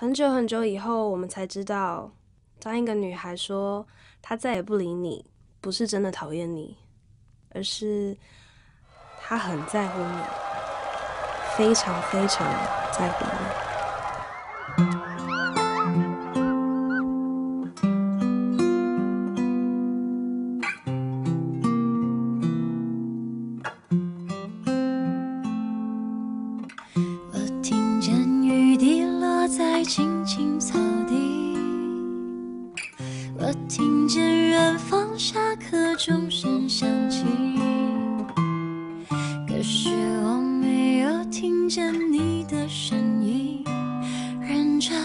很久很久以后我们才知道当一个女孩说她再也不理你不是真的讨厌你而是她很在乎你非常非常在乎你。青草地我听见远方下课钟声响起可是我没有听见你的声音认真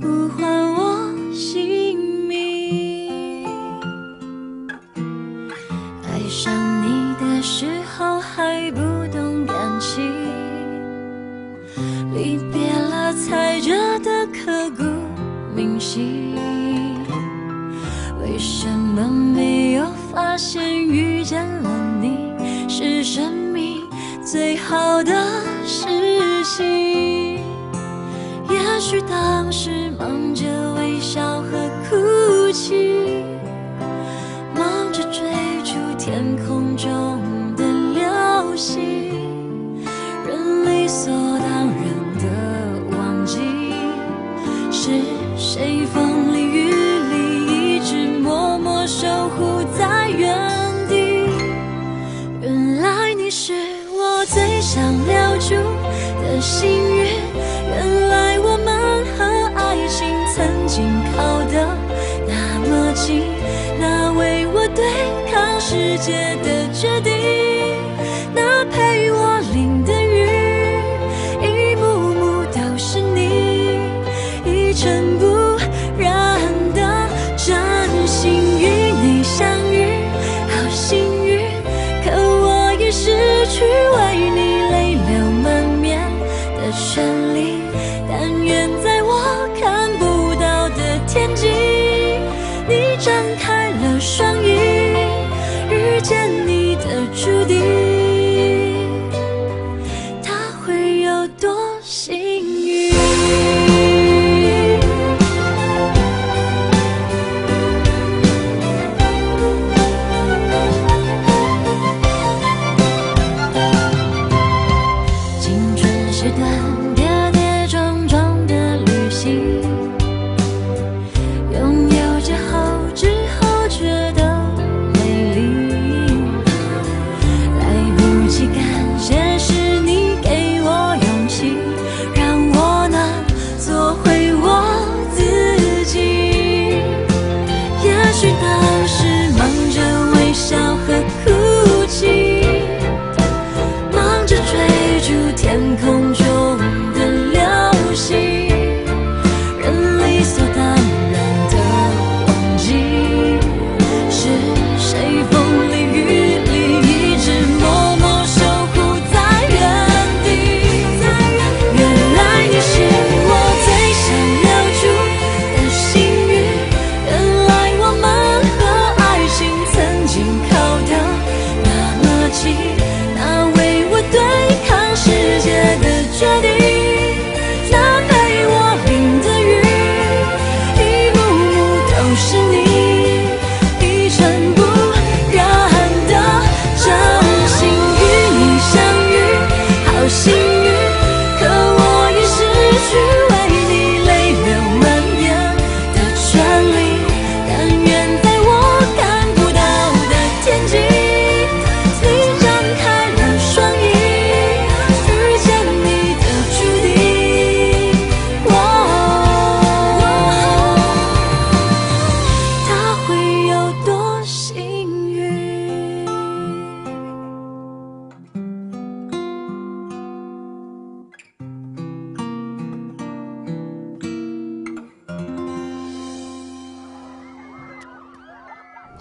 呼唤我姓名爱上你的时候还不懂感情离别为什么没有发现遇见了你？是生命最好的事情也许当时忙着微笑和哭泣忙着追逐天空中的流星人理所当然的忘记是最想留住的幸运原来我们和爱情曾经靠得那么近那为我对抗世界的决定。断。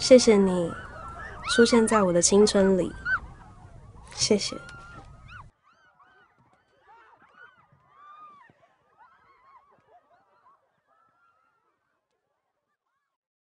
谢谢你出现在我的青春里谢谢。